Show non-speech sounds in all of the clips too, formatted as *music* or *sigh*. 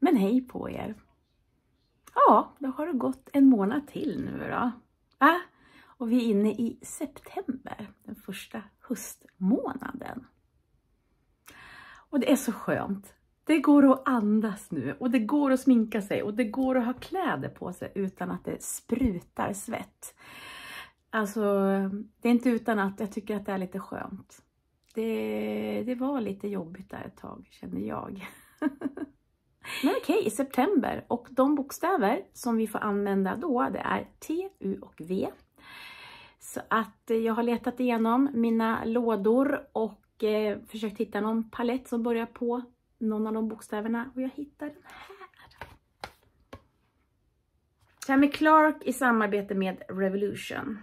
Men hej på er! Ja, då har det gått en månad till nu då. Va? och vi är inne i september, den första höstmånaden. Och det är så skönt. Det går att andas nu och det går att sminka sig och det går att ha kläder på sig utan att det sprutar svett. Alltså, det är inte utan att jag tycker att det är lite skönt. Det, det var lite jobbigt där ett tag, kände jag. *laughs* Men okej, okay, september och de bokstäver som vi får använda då, det är T, U och V. Så att eh, jag har letat igenom mina lådor och eh, försökt hitta någon palett som börjar på någon av de bokstäverna och jag hittar den här. Tammy Clark i samarbete med Revolution.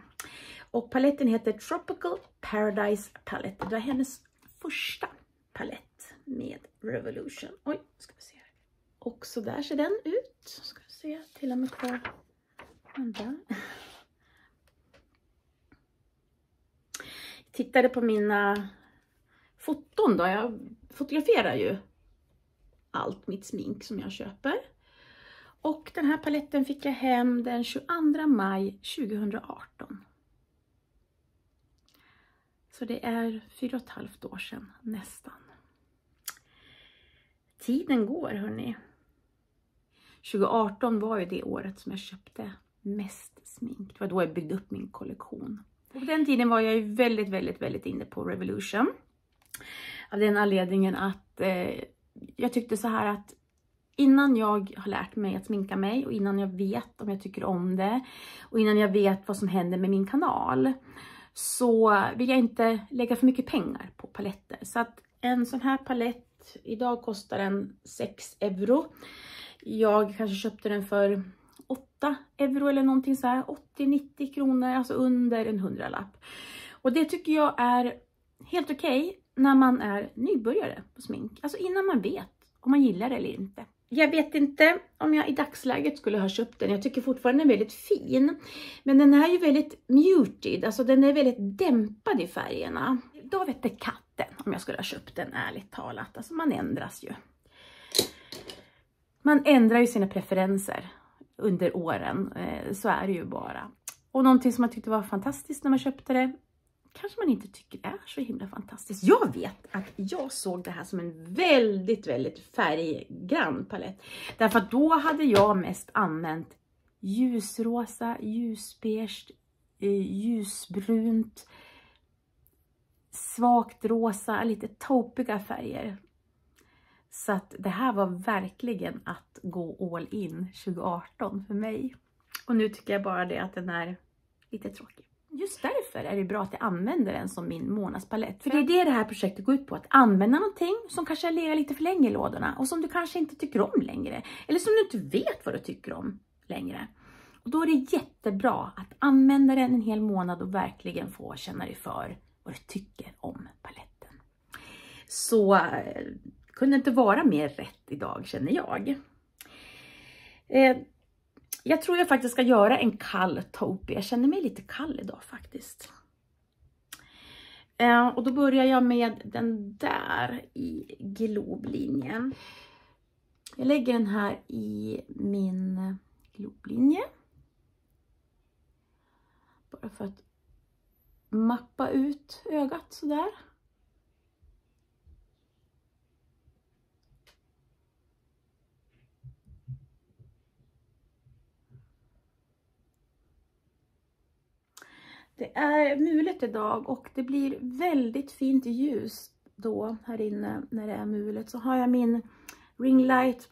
Och paletten heter Tropical Paradise Palette. Det är hennes första palett med Revolution. Oj, ska vi se. Och så där ser den ut. Ska vi se, till och med kvar den Jag tittade på mina foton då. Jag fotograferar ju allt mitt smink som jag köper. Och den här paletten fick jag hem den 22 maj 2018. Så det är fyra och ett halvt år sedan nästan. Tiden går hörni. 2018 var ju det året som jag köpte mest smink. Det var då jag byggde upp min kollektion. Och på den tiden var jag ju väldigt, väldigt, väldigt inne på Revolution. Av den anledningen att eh, jag tyckte så här att innan jag har lärt mig att sminka mig och innan jag vet om jag tycker om det och innan jag vet vad som händer med min kanal så vill jag inte lägga för mycket pengar på paletter. Så att en sån här palett, idag kostar den 6 euro. Jag kanske köpte den för 8 euro eller någonting så här, 80-90 kronor, alltså under en hundralapp. Och det tycker jag är helt okej okay när man är nybörjare på smink. Alltså innan man vet om man gillar det eller inte. Jag vet inte om jag i dagsläget skulle ha köpt den. Jag tycker fortfarande den är väldigt fin. Men den är ju väldigt muted, alltså den är väldigt dämpad i färgerna. Då vette katten om jag skulle ha köpt den ärligt talat. Alltså man ändras ju. Man ändrar ju sina preferenser under åren, eh, så är det ju bara. Och någonting som jag tyckte var fantastiskt när man köpte det, kanske man inte tycker är så himla fantastiskt. Jag vet att jag såg det här som en väldigt, väldigt färggrann palett. Därför att då hade jag mest använt ljusrosa, ljusbeige, eh, ljusbrunt, svagt rosa, lite topiga färger. Så att det här var verkligen att gå all in 2018 för mig. Och nu tycker jag bara det att den är lite tråkig. Just därför är det bra att jag använder den som min månadspalett. För det är det det här projektet går ut på. Att använda någonting som kanske har legat lite för länge i lådorna och som du kanske inte tycker om längre. Eller som du inte vet vad du tycker om längre. Och då är det jättebra att använda den en hel månad och verkligen få känna dig för vad du tycker om paletten. Så eh, kunde inte vara mer rätt idag känner jag. Eh, jag tror jag faktiskt ska göra en kall taupe. Jag känner mig lite kall idag faktiskt. Eh, och då börjar jag med den där i globlinjen. Jag lägger den här i min globlinje. Bara för att mappa ut ögat sådär. Det är mulet idag och det blir väldigt fint ljus då här inne när det är mulet. Så har jag min ringlight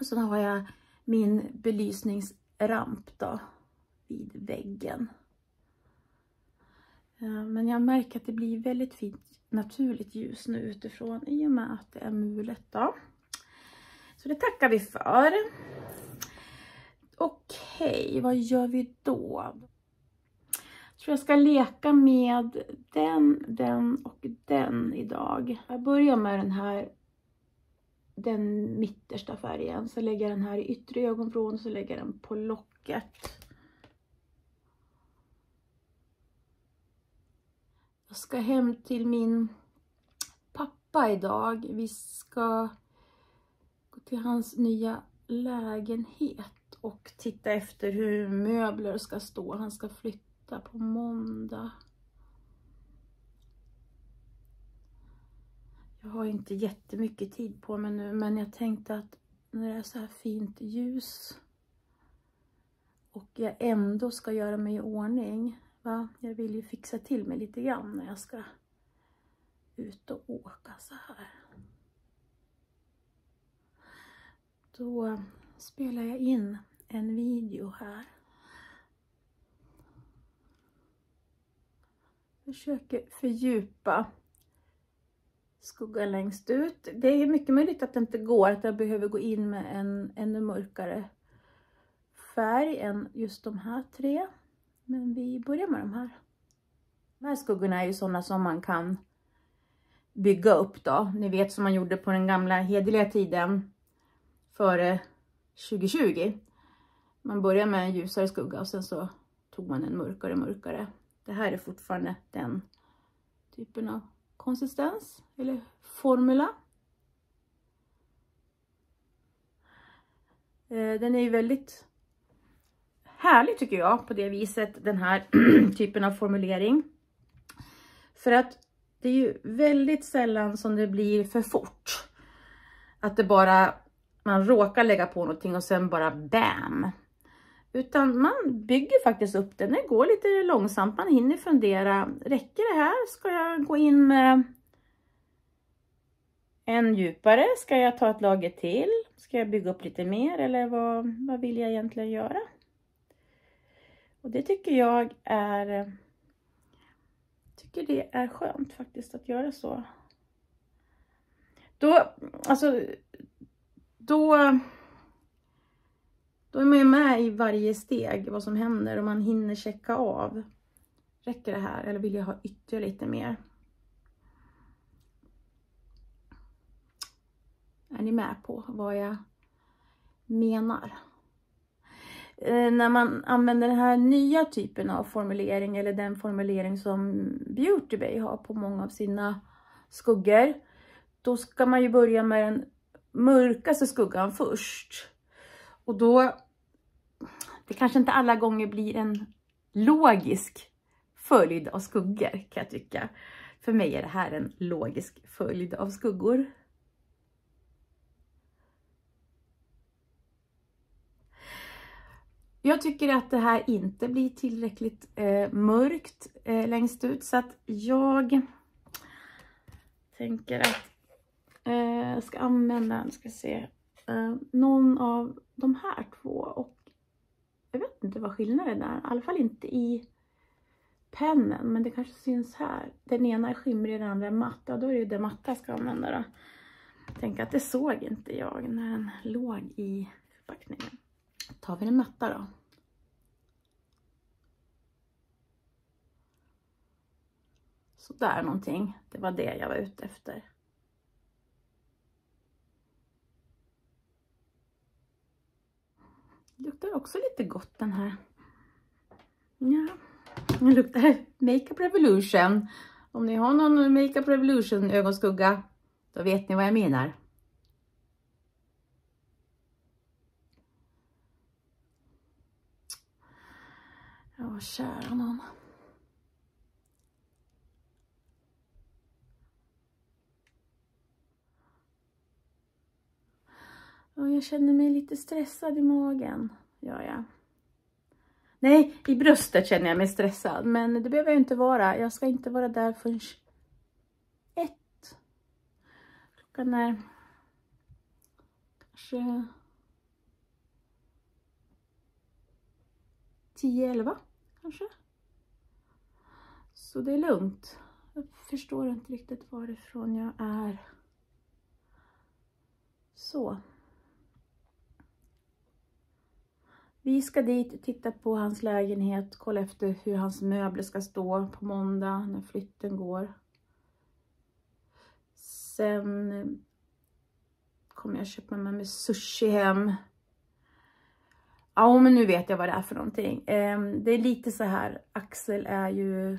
och så har jag min belysningsramp då vid väggen. Eh, men jag märker att det blir väldigt fint naturligt ljus nu utifrån i och med att det är mulet då. Så det tackar vi för. Okej, okay, vad gör vi då? Tror jag ska leka med den, den och den idag. Jag börjar med den här den mittersta färgen. Så lägger jag den här i yttre ögonvrån och så lägger jag den på locket. Jag ska hem till min pappa idag. Vi ska gå till hans nya lägenhet och titta efter hur möbler ska stå. Han ska flytta på måndag. Jag har inte jättemycket tid på mig nu men jag tänkte att när det är så här fint ljus och jag ändå ska göra mig i ordning. Va? Jag vill ju fixa till mig lite grann när jag ska ut och åka så här. Då spelar jag in en video här. Försöker fördjupa skuggan längst ut. Det är mycket möjligt att det inte går, att jag behöver gå in med en ännu mörkare färg än just de här tre. Men vi börjar med de här. De här skuggorna är ju sådana som man kan bygga upp då. Ni vet som man gjorde på den gamla hederliga tiden före 2020. Man börjar med en ljusare skugga och sen så tog man en mörkare mörkare. Det här är fortfarande den typen av konsistens eller formula. Eh, den är ju väldigt härlig tycker jag på det viset, den här *clears throat* typen av formulering. För att det är ju väldigt sällan som det blir för fort. Att det bara, man råkar lägga på någonting och sen bara BAM! Utan man bygger faktiskt upp den. Det går lite långsamt. Man hinner fundera. Räcker det här? Ska jag gå in med en djupare? Ska jag ta ett lager till? Ska jag bygga upp lite mer? Eller vad, vad vill jag egentligen göra? Och det tycker jag är tycker det är skönt faktiskt att göra så. Då, alltså, då, då är man ju med i varje steg vad som händer och man hinner checka av. Räcker det här eller vill jag ha ytterligare lite mer? Är ni med på vad jag menar? Eh, när man använder den här nya typen av formulering eller den formulering som Beauty Bay har på många av sina skuggor. Då ska man ju börja med den mörkaste skuggan först. Och då, det kanske inte alla gånger blir en logisk följd av skuggor kan jag tycka. För mig är det här en logisk följd av skuggor. Jag tycker att det här inte blir tillräckligt eh, mörkt eh, längst ut så att jag tänker att eh, jag ska använda, ska se, eh, någon av de här två och jag vet inte vad skillnaden är, i alla fall inte i pennen, men det kanske syns här. Den ena är skimrig, den andra är matt. Ja, då är det ju det matta jag ska använda då. Tänk att det såg inte jag när den låg i förpackningen. tar vi den matta då. Sådär någonting. Det var det jag var ute efter. Luktar också lite gott den här. Ja, den luktar Makeup Revolution. Om ni har någon Makeup Revolution ögonskugga, då vet ni vad jag menar. Ja, kära någon. Ja, jag känner mig lite stressad i magen, gör jag. Nej, i bröstet känner jag mig stressad, men det behöver jag inte vara. Jag ska inte vara där förrän ett. Klockan är kanske tio, elva kanske. Så det är lugnt. Jag förstår inte riktigt varifrån jag är. Så. Vi ska dit, titta på hans lägenhet, kolla efter hur hans möbler ska stå på måndag när flytten går. Sen eh, kommer jag köpa med mig sushi hem. Ja, men nu vet jag vad det är för någonting. Ehm, det är lite så här, Axel är ju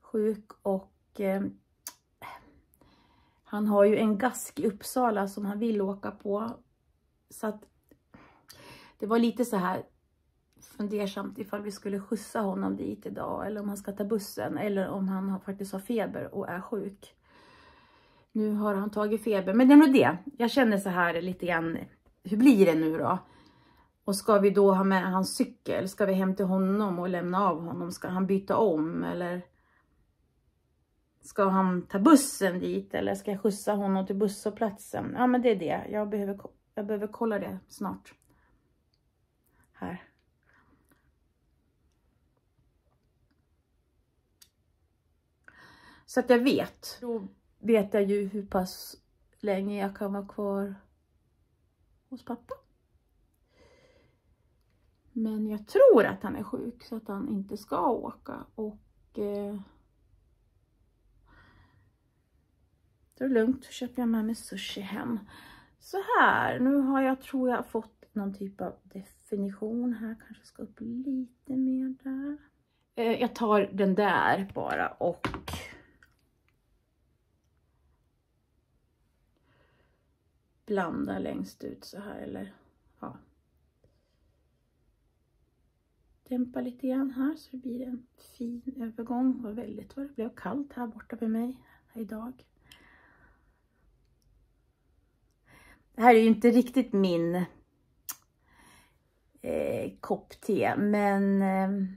sjuk och ehm, Han har ju en gask i Uppsala som han vill åka på. Så att det var lite så här fundersamt ifall vi skulle skjutsa honom dit idag eller om han ska ta bussen eller om han faktiskt har feber och är sjuk. Nu har han tagit feber, men det är nog det. Jag känner så här lite grann, hur blir det nu då? Och ska vi då ha med hans cykel? Ska vi hem till honom och lämna av honom? Ska han byta om eller? Ska han ta bussen dit eller ska jag skjutsa honom till busshållplatsen? Ja men det är det, jag behöver, jag behöver kolla det snart. Här. Så att jag vet. Då vet jag ju hur pass länge jag kan vara kvar hos pappa. Men jag tror att han är sjuk så att han inte ska åka och eh, då är det lugnt, Då köper jag med mig sushi hem. Så här, nu har jag tror jag fått någon typ av definition här, kanske ska upp lite mer där. Eh, jag tar den där bara och blandar längst ut så här eller ja. Dämpa lite grann här så det blir en fin övergång. Det var väldigt vad det blev kallt här borta vid mig idag. Det här är ju inte riktigt min eh, kopp te men eh,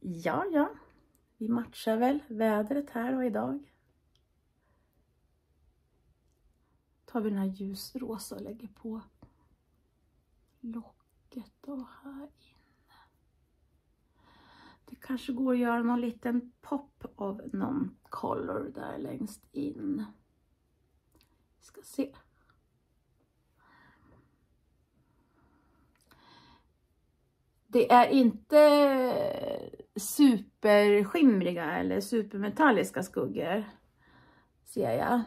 ja, ja, vi matchar väl vädret här och idag. tar vi den här ljusrosa och lägger på locket och här inne. Det kanske går att göra någon liten pop av någon color där längst in. Vi ska se. Det är inte superskimriga eller supermetalliska skuggor, ser jag.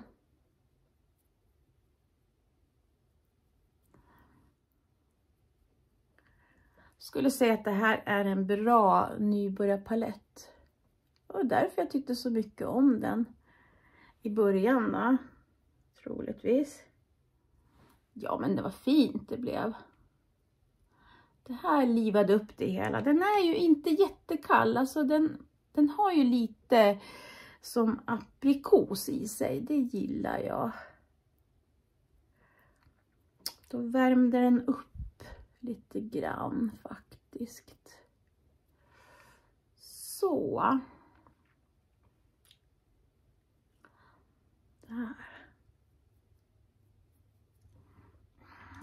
skulle säga att det här är en bra nybörjarpalett. Och därför jag tyckte så mycket om den i början då, troligtvis. Ja, men det var fint det blev. Det här livade upp det hela. Den är ju inte jättekall, alltså den, den har ju lite som aprikos i sig. Det gillar jag. Då värmde den upp lite grann faktiskt. Så. Där.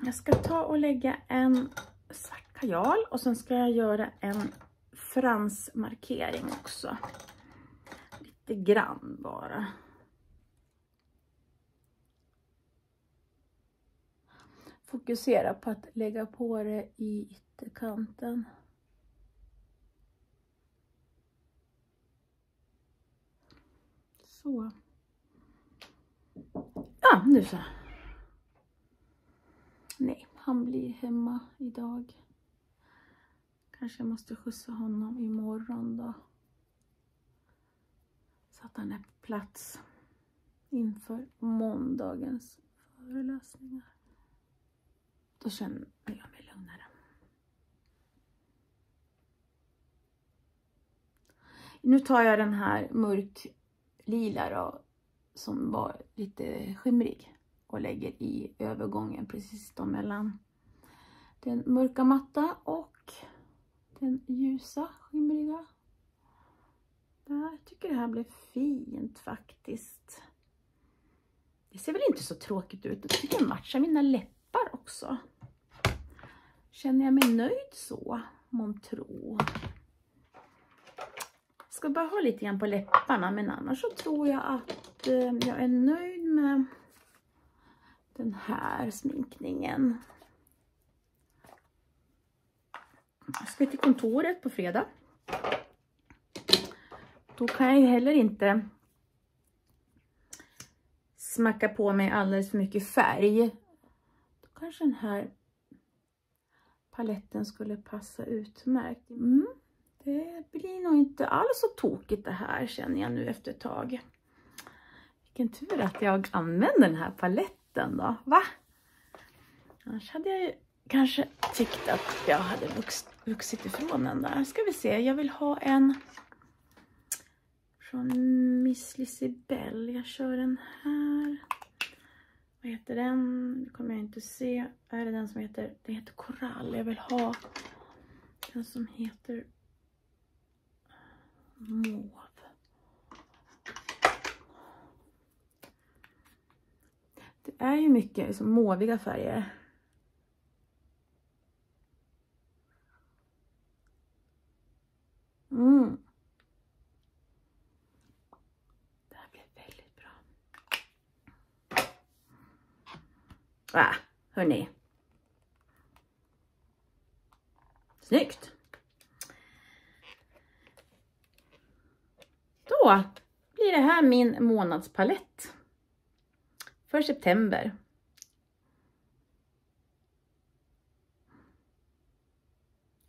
Jag ska ta och lägga en svart kajal och sen ska jag göra en fransmarkering också. Lite grann bara. fokusera på att lägga på det i ytterkanten. Så. Ja, nu så. Nej, han blir hemma idag. Kanske måste skjutsa honom imorgon då. Så att han är på plats inför måndagens föreläsningar. Då känner jag mig lugnare. Nu tar jag den här mörk lila då, som var lite skimrig och lägger i övergången precis då mellan den mörka matta och den ljusa skimriga. Jag tycker det här blev fint faktiskt. Det ser väl inte så tråkigt ut. Jag tycker det matchar mina läppar också. Känner jag mig nöjd så, månntro? Ska bara ha lite grann på läpparna, men annars så tror jag att eh, jag är nöjd med den här sminkningen. Jag ska till kontoret på fredag. Då kan jag ju heller inte smacka på mig alldeles för mycket färg. Då kanske den här paletten skulle passa utmärkt. Mm, det blir nog inte alls så tokigt det här känner jag nu efter ett tag. Vilken tur att jag använder den här paletten då, va? Annars hade jag ju kanske tyckt att jag hade vuxit vuxit ifrån den där. Ska vi se, jag vill ha en från Miss Lisibell. Jag kör den här. Vad heter den? Det kommer jag inte se. Är det den som heter? Den heter Korall. Jag vill ha den som heter Mauve. Det är ju mycket liksom, måviga färger. Mm. Det här blir väldigt bra. Ah, hörni. Snyggt. Då blir det här min månadspalett för september.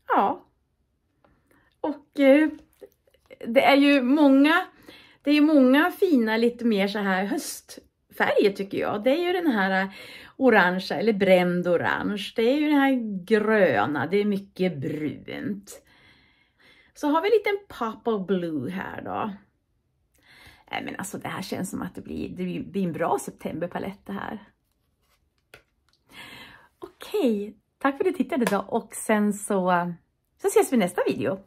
Ja. Och eh, det är ju många, det är ju många fina lite mer så här höstfärger tycker jag. Det är ju den här orangea eller bränd orange. Det är ju det här gröna, det är mycket brunt. Så har vi en liten pop of blue här då. Nej men alltså det här känns som att det blir, det blir en bra septemberpalett det här. Okej, tack för att du tittade då och sen så, så ses vi i nästa video.